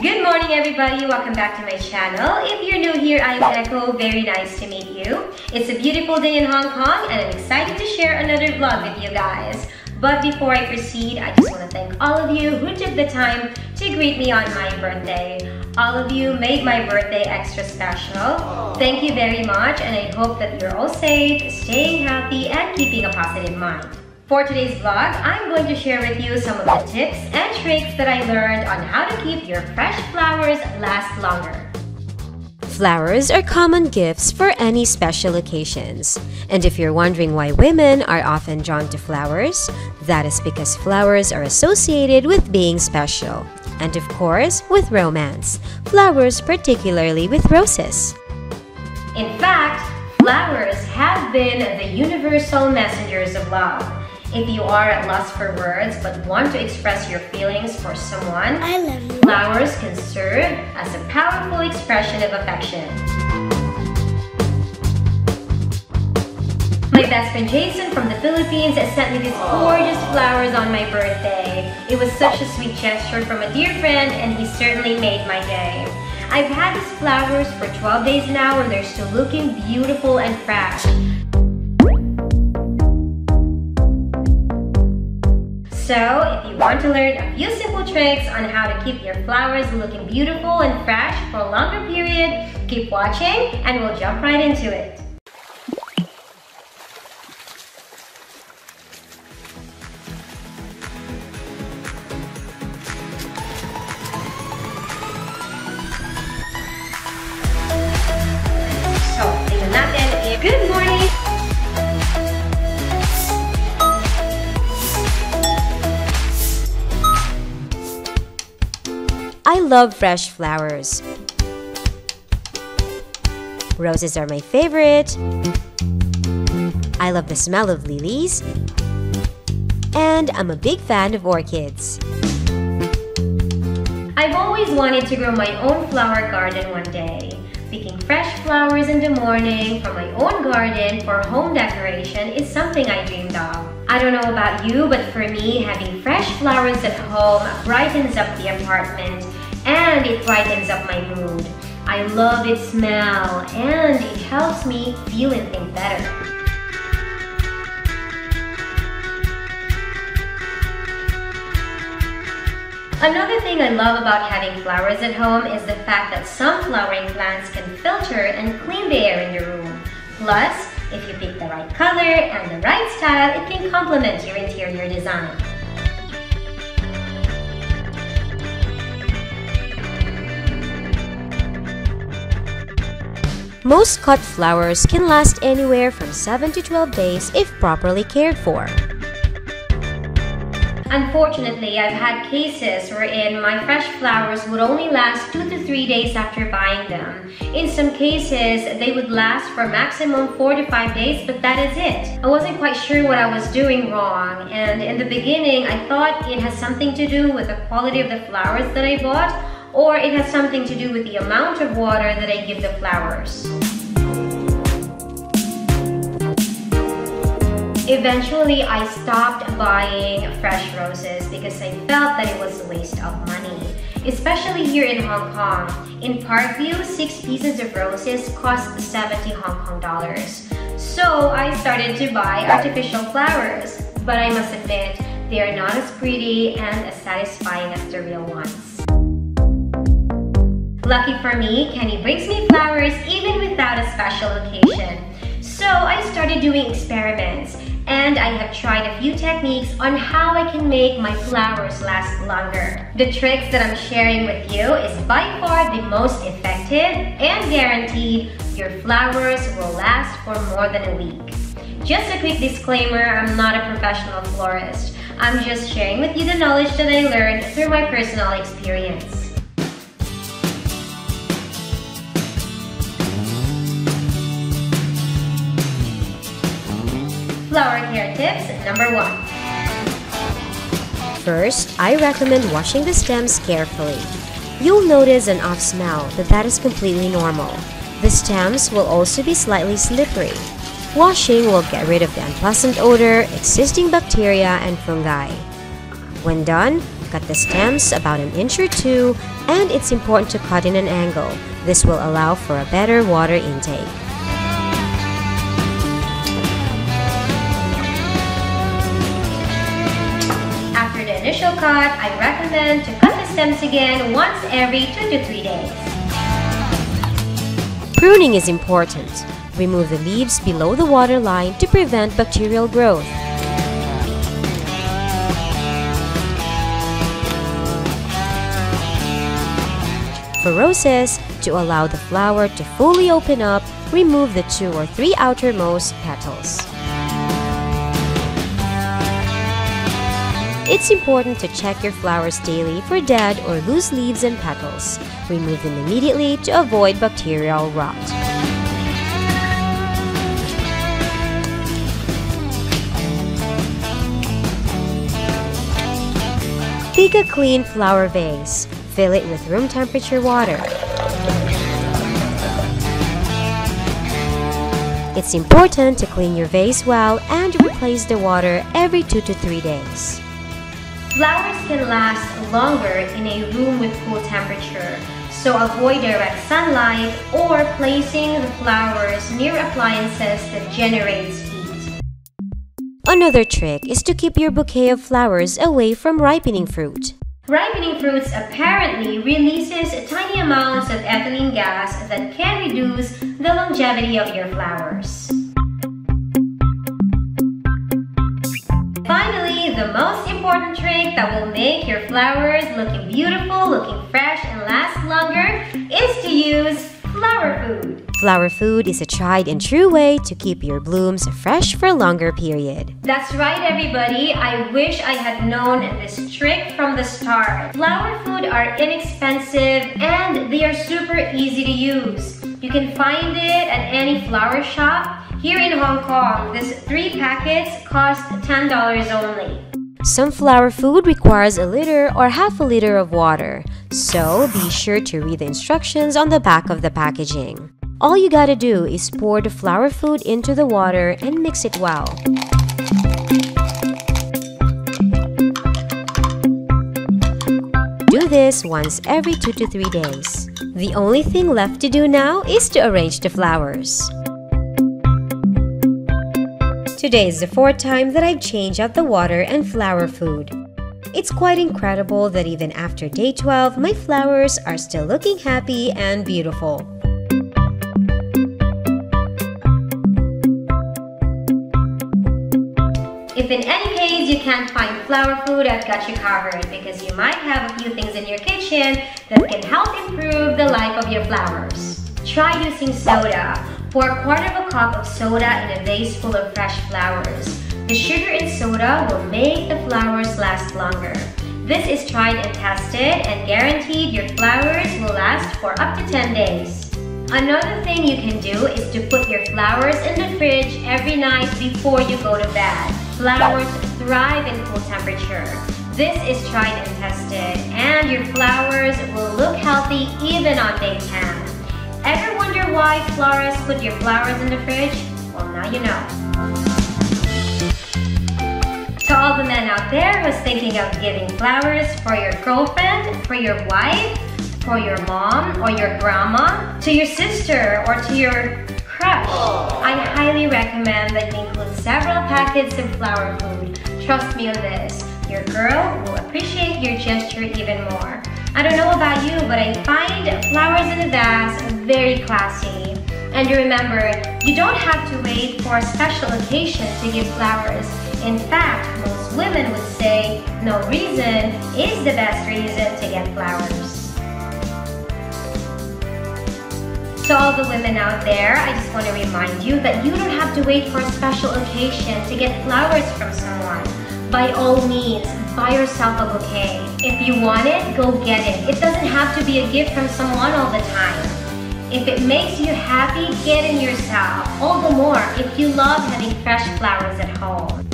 Good morning everybody, welcome back to my channel. If you're new here, I'm Echo, very nice to meet you. It's a beautiful day in Hong Kong and I'm excited to share another vlog with you guys. But before I proceed, I just want to thank all of you who took the time to greet me on my birthday. All of you made my birthday extra special. Thank you very much and I hope that you're all safe, staying healthy and keeping a positive mind. For today's vlog, I'm going to share with you some of the tips and tricks that I learned on how to keep your fresh flowers last longer. Flowers are common gifts for any special occasions. And if you're wondering why women are often drawn to flowers, that is because flowers are associated with being special. And of course, with romance. Flowers, particularly with roses. In fact, flowers have been the universal messengers of love. If you are at loss for words but want to express your feelings for someone, I love you. flowers can serve as a powerful expression of affection. My best friend Jason from the Philippines sent me these gorgeous flowers on my birthday. It was such a sweet gesture from a dear friend and he certainly made my day. I've had these flowers for 12 days now and they're still looking beautiful and fresh. So, if you want to learn a few simple tricks on how to keep your flowers looking beautiful and fresh for a longer period, keep watching and we'll jump right into it. So, good morning! Love fresh flowers. Roses are my favorite. I love the smell of lilies. And I'm a big fan of orchids. I've always wanted to grow my own flower garden one day. Picking fresh flowers in the morning from my own garden for home decoration is something I dreamed of. I don't know about you, but for me, having fresh flowers at home brightens up the apartment and it brightens up my mood. I love its smell and it helps me feel and think better. Another thing I love about having flowers at home is the fact that some flowering plants can filter and clean the air in your room. Plus, if you pick the right color and the right style, it can complement your interior design. Most cut flowers can last anywhere from 7 to 12 days if properly cared for. Unfortunately, I've had cases wherein my fresh flowers would only last 2 to 3 days after buying them. In some cases, they would last for maximum 4 to 5 days, but that is it. I wasn't quite sure what I was doing wrong, and in the beginning, I thought it has something to do with the quality of the flowers that I bought, or it has something to do with the amount of water that I give the flowers. Eventually, I stopped buying fresh roses because I felt that it was a waste of money. Especially here in Hong Kong. In Parkview, 6 pieces of roses cost 70 Hong Kong dollars. So I started to buy artificial flowers. But I must admit, they are not as pretty and as satisfying as the real ones. Lucky for me, Kenny brings me flowers even without a special occasion. So I started doing experiments and I have tried a few techniques on how I can make my flowers last longer. The tricks that I'm sharing with you is by far the most effective and guaranteed your flowers will last for more than a week. Just a quick disclaimer, I'm not a professional florist. I'm just sharing with you the knowledge that I learned through my personal experience. Flower care tips number one. First, I recommend washing the stems carefully. You'll notice an off smell, but that is completely normal. The stems will also be slightly slippery. Washing will get rid of the unpleasant odor, existing bacteria, and fungi. When done, Cut the stems about an inch or two, and it's important to cut in an angle. This will allow for a better water intake. The cut, I recommend to cut the stems again once every 2 to 3 days. Pruning is important. Remove the leaves below the water line to prevent bacterial growth. For roses, to allow the flower to fully open up, remove the two or three outermost petals. It's important to check your flowers daily for dead or loose leaves and petals. Remove them immediately to avoid bacterial rot. Pick a clean flower vase. Fill it with room temperature water. It's important to clean your vase well and replace the water every 2 to 3 days. Flowers can last longer in a room with cool temperature, so avoid direct sunlight or placing the flowers near appliances that generates heat. Another trick is to keep your bouquet of flowers away from ripening fruit. Ripening fruits apparently releases tiny amounts of ethylene gas that can reduce the longevity of your flowers. Finally, the most important trick that will make your flowers looking beautiful, looking fresh, and last longer is to use flower food. Flower food is a tried and true way to keep your blooms fresh for a longer period. That's right, everybody. I wish I had known this trick from the start. Flower food are inexpensive and they are super easy to use. You can find it at any flower shop. Here in Hong Kong, this three packets cost $10 only. Some flower food requires a liter or half a liter of water, so be sure to read the instructions on the back of the packaging. All you gotta do is pour the flower food into the water and mix it well. Do this once every 2 to 3 days. The only thing left to do now is to arrange the flowers. Today is the fourth time that I've changed out the water and flower food. It's quite incredible that even after day 12, my flowers are still looking happy and beautiful. If in any case you can't find flower food, I've got you covered because you might have a few things in your kitchen that can help improve the life of your flowers. Try using soda. Pour a quarter of a cup of soda in a vase full of fresh flowers. The sugar in soda will make the flowers last longer. This is tried and tested and guaranteed your flowers will last for up to 10 days. Another thing you can do is to put your flowers in the fridge every night before you go to bed. Flowers thrive in cool temperature. This is tried and tested, and your flowers will look healthy even on day 10. Ever wonder why florists put your flowers in the fridge? Well, now you know. To all the men out there who's thinking of giving flowers for your girlfriend, for your wife, for your mom or your grandma, to your sister or to your crush, I highly recommend that you include several packets of flower food. Trust me on this, your girl will appreciate your gesture even more. I don't know about you, but I find flowers in a vase very classy. And remember, you don't have to wait for a special occasion to give flowers. In fact, most women would say no reason is the best reason to get flowers. To all the women out there, I just want to remind you that you don't have to wait for a special occasion to get flowers from someone. By all means, buy yourself a bouquet. If you want it, go get it. It doesn't have to be a gift from someone all the time. If it makes you happy, get it yourself. All the more if you love having fresh flowers at home.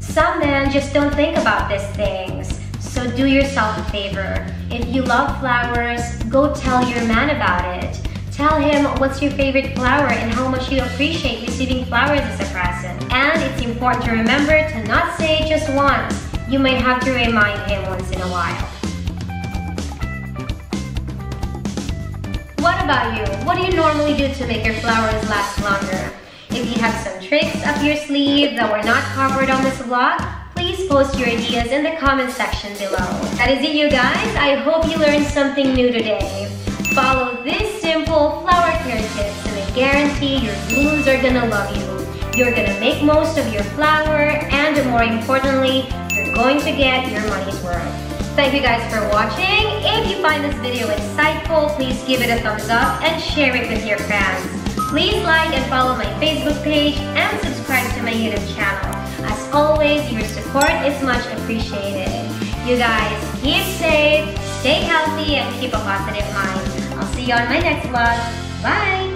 Some men just don't think about these things. So do yourself a favor. If you love flowers, go tell your man about it. Tell him what's your favorite flower and how much you appreciate receiving flowers as a present. And it's important to remember to not say just once. you might have to remind him once in a while. What about you? What do you normally do to make your flowers last longer? If you have some tricks up your sleeve that were not covered on this vlog, please post your ideas in the comment section below. That is it you guys. I hope you learned something new today. Follow this simple flower care tips and I guarantee your blooms are gonna love you. You're gonna make most of your flower and more importantly, you're going to get your money's worth. Thank you guys for watching. If you find this video insightful, please give it a thumbs up and share it with your friends. Please like and follow my Facebook page and subscribe to my YouTube channel. As always, your support is much appreciated. You guys keep safe, stay healthy, and keep a positive mind. I'll see you on my next vlog. Bye!